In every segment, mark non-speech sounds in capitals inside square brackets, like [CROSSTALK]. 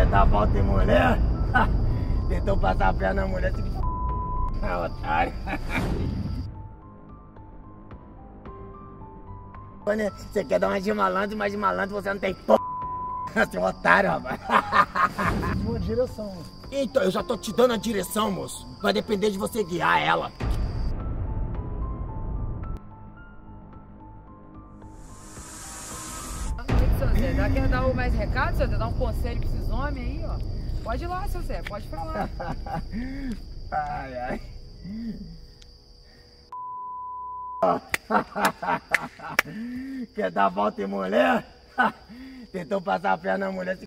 Quer dar volta em mulher? [LAUGHS] Tentou passar a perna na mulher, se ah, otário. [LAUGHS] Você quer dar uma de malandro, mas de malandro você não tem p. [LAUGHS] Seu otário, rapaz. Uma direção. Então, eu já tô te dando a direção, moço. Vai depender de você guiar ela. Quer dar mais recado, seu Zé? Dar um conselho pra esses homens aí, ó? Pode ir lá, seu Zé. Pode falar. [LAUGHS] ai, ai. [LAUGHS] Quer dar volta em mulher? [LAUGHS] Tentou passar a perna na mulher, se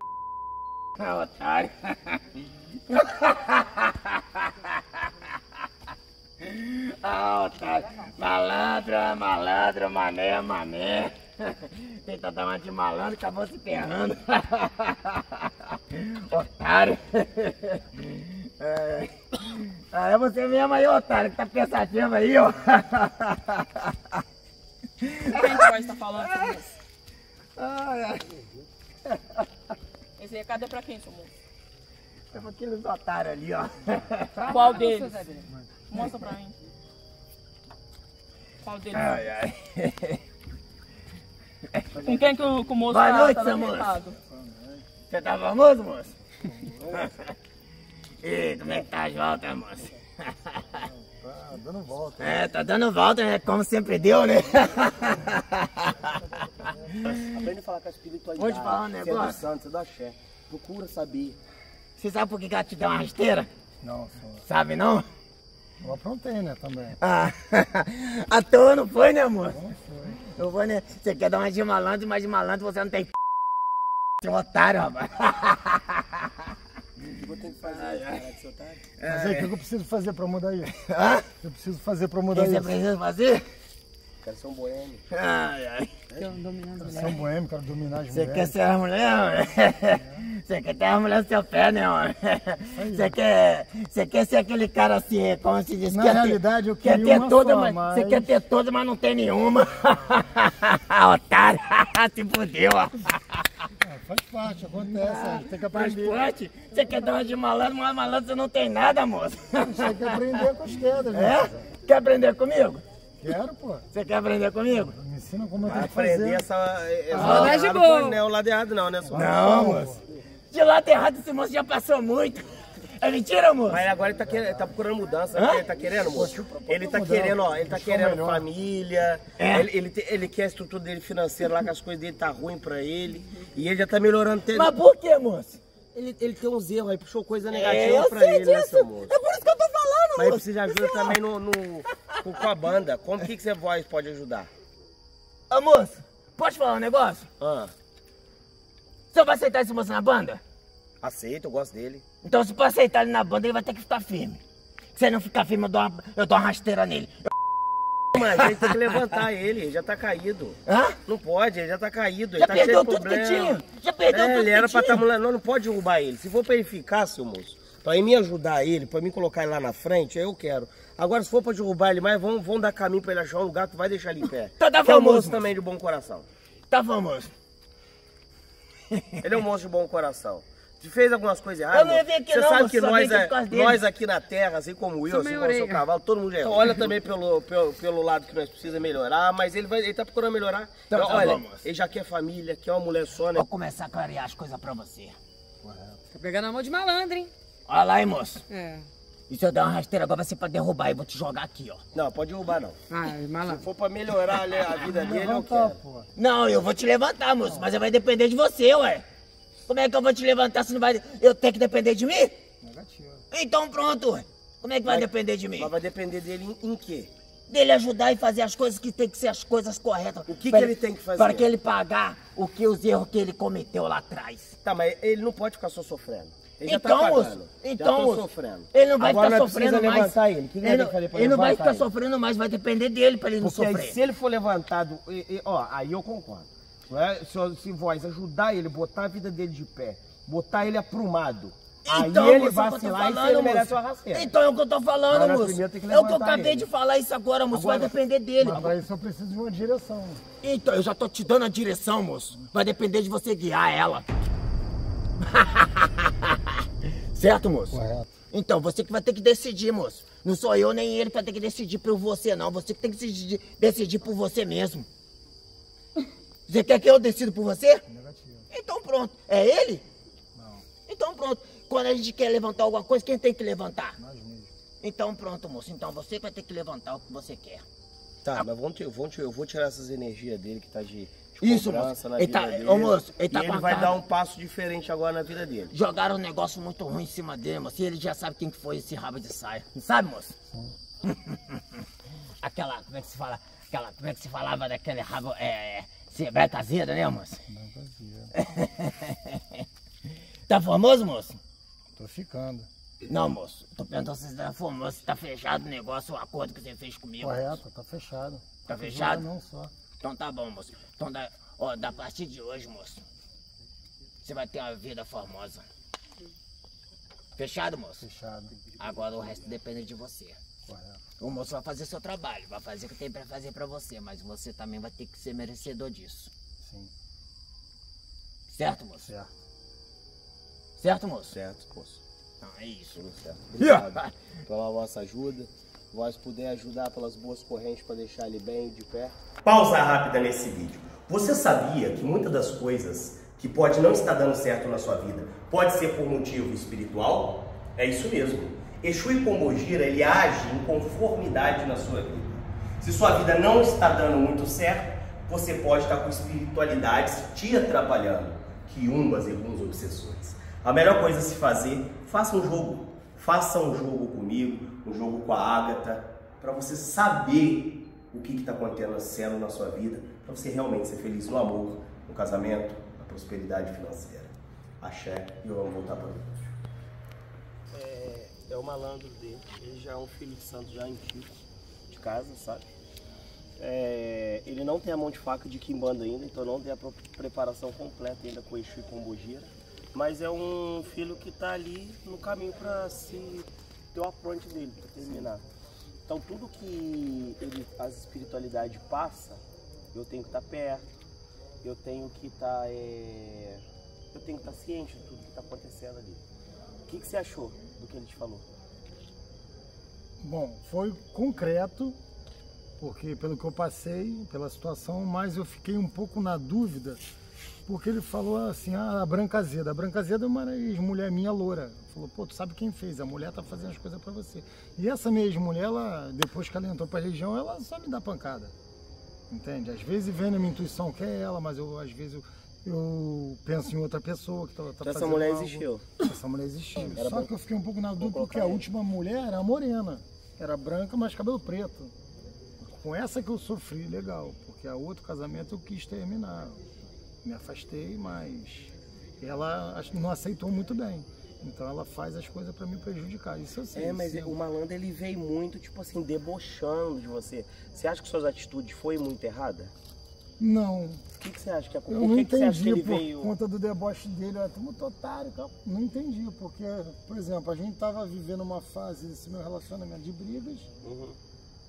ah, otário. ah, otário. Malandro, é malandro, mané, é mané. [LAUGHS] Tenta dar uma de malandro, acabou se ferrando. [LAUGHS] otário. [LAUGHS] É. É você mesmo aí, otário, que tá pensativo aí, ó. Quem que vai estar falando sobre isso? Ai, ai. Esse recado é pra quem, seu moço? É pra aqueles otários ali, ó. Qual deles? Mostra pra mim. Qual deles? Ai, ai. [LAUGHS] Com quem que o, que o moço Boa tá, noite, tá seu moço. Você tá famoso, moço? Ih, [LAUGHS] como é que tá a volta, moço? Tá dando volta. É, tá dando volta, né? Como sempre deu, né? [LAUGHS] Aprende a falar com a espiritualidade. Vou te falar um Você é negócio. do santo, você é do axé. Procura saber. Você sabe por que que ela te deu uma rasteira? Não, senhor. Sabe não? Eu aprontei, né, também. Ah, [LAUGHS] à toa não foi, né, moço? Não foi. Eu vou, né? Você quer dar uma de malandro, mas de malandro você não tem p. [LAUGHS] Seu otário, rapaz. O que eu tenho que fazer? Parar de ser otário? Mas aí, o que eu preciso fazer pra mudar isso? Que eu preciso fazer pra O que mudar você isso? precisa fazer? Quero ser um boêmio. Ai, ai. Quero ser um boêmio, quero dominar as Você quer mulheres. ser a mulher, homem? [LAUGHS] Você quer ter a mulher no seu pé, né, homem? Você quer, você quer ser aquele cara assim, como se diz? Na quer realidade, ter, eu quer queria ter uma toda, só, mas, mas- Você quer ter toda, mas não tem nenhuma. [LAUGHS] Otário, [LAUGHS] se fudeu, ó. Ah, faz parte, acontece, tem que Faz aprender. parte. Você quer dar uma de malandro, mas malandro você não tem nada, moço. Tem que aprender com as quedas, É? né? Quer aprender comigo? Quero, pô. Você quer aprender comigo? Me ensina como eu tenho que aprender essa. essa Ah, lado é de boa. Não é o lado errado, não, né? Só. Não, moço. De lado errado esse moço já passou muito. É mentira, moço? Mas agora ele tá, querendo, tá procurando mudança. Hã? Ele tá querendo, moço? Ele tá querendo, ó, ele tá deixar querendo família. É. Ele, ele, te- ele quer a estrutura dele financeira lá, que as coisas dele tá ruim pra ele. E ele já tá melhorando. Tem- Mas por que, moço? Ele, ele tem uns erros aí, puxou coisa É, negativa eu pra ele, né, disso. seu moço? É por isso que eu tô falando, Mas moço. precisa de ajuda Assim, ó. também no, no- com, com a banda. Como que, que você voz pode ajudar? Ô, moço, pode falar um negócio? Ah, Você vai aceitar esse moço na banda? aceito, eu gosto dele. Então, se for aceitar ele na banda, ele vai ter que ficar firme. Se ele não ficar firme, eu dou uma, eu dou uma rasteira nele. Mas a gente tem que levantar ele, ele já tá caído. Hã? Não pode, ele já tá caído, ele Já tá perdeu cheio de tudo que tinha. Já perdeu é, tudo ele que era pra tinha. estar mulher, não, não pode derrubar ele. Se for pra ele ficar, seu moço, pra mim ajudar ele, pra mim colocar ele lá na frente, aí eu quero. Agora, se for pra derrubar ele mais, vamos, vamos dar caminho pra ele achar um lugar que vai deixar ele em pé. Tá, tá Que é um famoso, moço também de bom coração. Tá famoso. Ele é um moço de bom coração. Se fez algumas coisas erradas, você não, sabe que nós, é, nós aqui na terra, assim como eu, assim como o seu cavalo, todo mundo é. Olha também pelo, pelo, pelo lado que nós precisamos melhorar, mas ele, vai, ele tá procurando melhorar. Então Então, tá olha, moço. ele já quer família, quer uma mulher só, né? Vou começar a clarear as coisas pra você. Tá pegando a mão de malandro, hein? Olha lá, hein, moço. É. E se eu der uma rasteira agora, vai ser pra derrubar e vou te jogar aqui, ó. Não, pode derrubar não. Ah, Se malandro. for pra melhorar né, a vida dele, eu quero. pô. Não, eu vou te levantar, moço, mas vai depender de você, ué. Como é que eu vou te levantar se não vai... Eu tenho que depender de mim? Negativo. Então pronto, ué. Como é que vai Vai- depender de mim? Mas vai depender dele em, em quê? Dele ajudar e fazer as coisas que tem que ser as coisas corretas. O que que ele tem que fazer? Para que ele pagar o que os erros que ele cometeu lá atrás. Tá, mas ele não pode ficar só sofrendo. Ele já então, tá pagando. então, sofrendo. ele não vai Agora ficar nós sofrendo precisa mais. levantar ele. O que nós ele não, ele não vai ficar ele? sofrendo mais, vai depender dele para ele não Porque aí, sofrer. se ele for levantado, e- e- ó, aí eu concordo. Não é? Se, se voz ajudar ele, botar a vida dele de pé, botar ele aprumado, Então, aí ele é vacilar e falando, ele merece moço. uma rasteira. Então é o que eu tô falando, Agora, moço. primeiro tem que É o que eu acabei ele. de falar isso agora, moço. vai Agora- depender dele. Mas pra isso eu preciso de uma direção. Então, eu já tô te dando a direção, moço. Vai depender de você guiar ela. [LAUGHS] Certo, moço? Correto. Então, você que vai ter que decidir, moço. Não sou eu nem ele que vai ter que decidir por você, não. Você que tem que decidir, decidir por você mesmo. Você quer que eu decida por você? Negativo. Então pronto. É ele? Não, Então pronto. Quando a gente quer levantar alguma coisa, quem tem que levantar? nós mesmos. Então pronto, moço. Então você que vai ter que levantar o que você quer. Tá, mas vamos, vamos ti- eu vou tirar essas energias dele que tá de Isso, moço. Ele tá- ô, moço, ele tá e com ele a vai cara- dar um passo diferente agora na vida dele. Jogaram um negócio muito ruim em cima dele, moço. E ele já sabe quem que foi esse rabo de saia. Não sabe, moço? [LAUGHS] Aquela, como é que se fala? Aquela, como é que se falava daquele rabo, é, é azeda, né, moço? Não [LAUGHS] fazia. Tá famoso, moço? Tô ficando. Não, moço. Tô perguntando se você tá famoso, se tá fechado o negócio, o acordo que você fez comigo. moço. Correto, tá fechado. Tá fechado? Não só. Então tá bom, moço. Então da, ó, da partir de hoje, moço, você vai ter uma vida formosa. Fechado, moço? Fechado. Agora o resto depende de você. Correto. O moço vai fazer seu trabalho, vai fazer o que tem pra fazer pra você, mas você também vai ter que ser merecedor disso. Sim, Certo, moço? certo. Certo, moço? Certo, moço. Então é isso. Tudo certo. [LAUGHS] Obrigado pela vossa ajuda. Vós puder ajudar pelas boas correntes para deixar ele bem de pé. Pausa rápida nesse vídeo. Você sabia que muitas das coisas que pode não estar dando certo na sua vida pode ser por motivo espiritual? É isso mesmo. Exu e Pombogira, ele age em conformidade na sua vida. Se sua vida não está dando muito certo, você pode estar com espiritualidades te atrapalhando, quiumbas e alguns obsessores. A melhor coisa a se fazer, faça um jogo. Faça um jogo comigo, um jogo com a Ágata, para você saber o que está acontecendo na sua vida, para você realmente ser feliz no amor, no casamento, na prosperidade financeira. Axé, e eu vamos voltar para o. É, é o malandro dele, ele já é um filho de santo já antigo, de casa, sabe? É, ele não tem a mão de faca de quimbanda ainda, então não tem a preparação completa ainda com Exu e com Bogira. Mas é um filho que está ali no caminho para se ter o apronte dele, para terminar. Então tudo que ele, as espiritualidades passa, eu tenho que estar perto, eu tenho que estar é, eu tenho que estar ciente de tudo que está acontecendo ali. O que, que você achou do que ele te falou? Bom, foi concreto, porque pelo que eu passei, pela situação, mas eu fiquei um pouco na dúvida, porque ele falou assim, ah, a Branca Azeda. A Branca Azeda é uma ex-mulher minha loura. Falou, pô, tu sabe quem fez? A mulher tá fazendo as coisas pra você. E essa minha ex-mulher, ela, depois que ela entrou pra região, ela só me dá pancada. Entende? Às vezes vem na minha intuição que é ela, mas eu, às vezes eu, eu penso em outra pessoa que tá, tá Então essa mulher algo. existiu. Essa mulher existiu. Era Só que eu fiquei um pouco na dúvida porque a aí. última mulher era morena. Era branca, mas cabelo preto. Com essa que eu sofri, legal. Porque a outro casamento eu quis terminar. Me afastei, mas ela não aceitou muito bem. Então ela faz as coisas pra me prejudicar. Isso eu sei. É, mas o malandro ele veio muito, tipo assim, debochando de você. Você acha que suas atitudes foi muito errada? Não, O que, que você acha que por eu que não que que entendi ele por veio? conta do deboche dele. Eu muito otário tal. Não entendi, porque, por exemplo, a gente tava vivendo uma fase desse meu relacionamento de brigas. Uhum.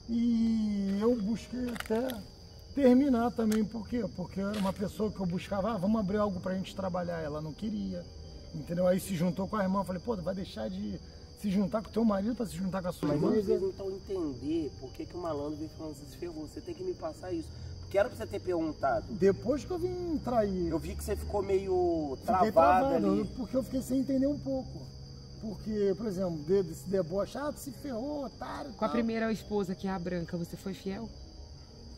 E eu busquei até terminar também, por quê? Porque era uma pessoa que eu buscava, ah, vamos abrir algo pra gente trabalhar. Ela não queria, entendeu? Aí se juntou com a irmã, eu falei, pô, vai deixar de se juntar com o teu marido pra se juntar com a sua Mas irmã? às vezes então entender por que, que o malandro vem falando você se ferrou. Você tem que me passar isso. Porque era pra você ter perguntado. Depois que eu vim trair, Eu vi que você ficou meio travado, travado, ali. porque eu fiquei sem entender um pouco. Porque, por exemplo, de- desse deboche, ah, tu se ferrou, otário. Com a tal. primeira esposa, que é a Branca, você foi fiel?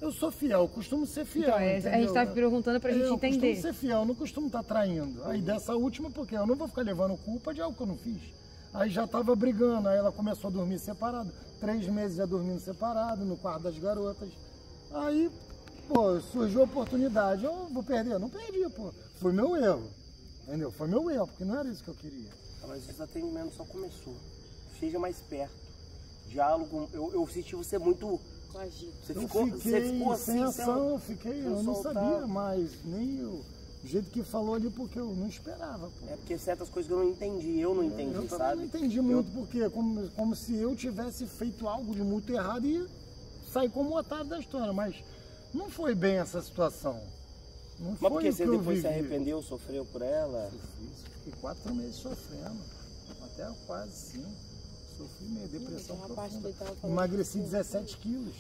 Eu sou fiel, eu costumo ser fiel. Então, é, a gente entendeu? tá perguntando pra gente eu entender. costumo ser fiel, eu não costumo estar traindo. Aí dessa última, porque eu não vou ficar levando culpa de algo que eu não fiz. Aí já tava brigando, aí ela começou a dormir separado. Três meses já dormindo separado, no quarto das garotas. Aí, pô, surgiu a oportunidade. Eu vou perder? Não perdi, pô. Foi meu erro. Entendeu? Foi meu erro, porque não era isso que eu queria. Mas esse atendimento só começou. Seja mais perto. Diálogo. Eu, eu senti você muito. Você Eu ficou, fiquei você ficou sem assim, ação, eu fiquei, eu não soltar. sabia mais, nem eu. Do jeito que falou ali, porque eu não esperava, pô. É porque certas coisas que eu não entendi, eu não entendi, Eu também sabe? não entendi muito porque como, como se eu tivesse feito algo de muito errado e sair como otário da história, mas não foi bem essa situação. Não Mas foi porque o você eu depois se arrependeu, sofreu por ela? Isso, Fiquei quatro meses sofrendo. Até quase 5. Sofri meio depressão profunda. Emagreci 17 quilos.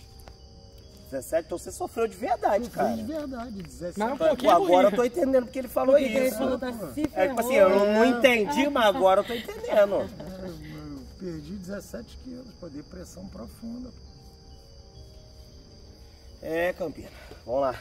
17, então você sofreu de verdade, cara. de verdade, 17 Mas um Pô, pouquinho agora ruim. eu tô entendendo porque ele falou Porque ele isso. falou, tá se É tipo assim, eu não, não entendi, mas agora eu tô entendendo. É, eu perdi 17 quilos, pô, depressão profunda. É, Campina. Vamos lá.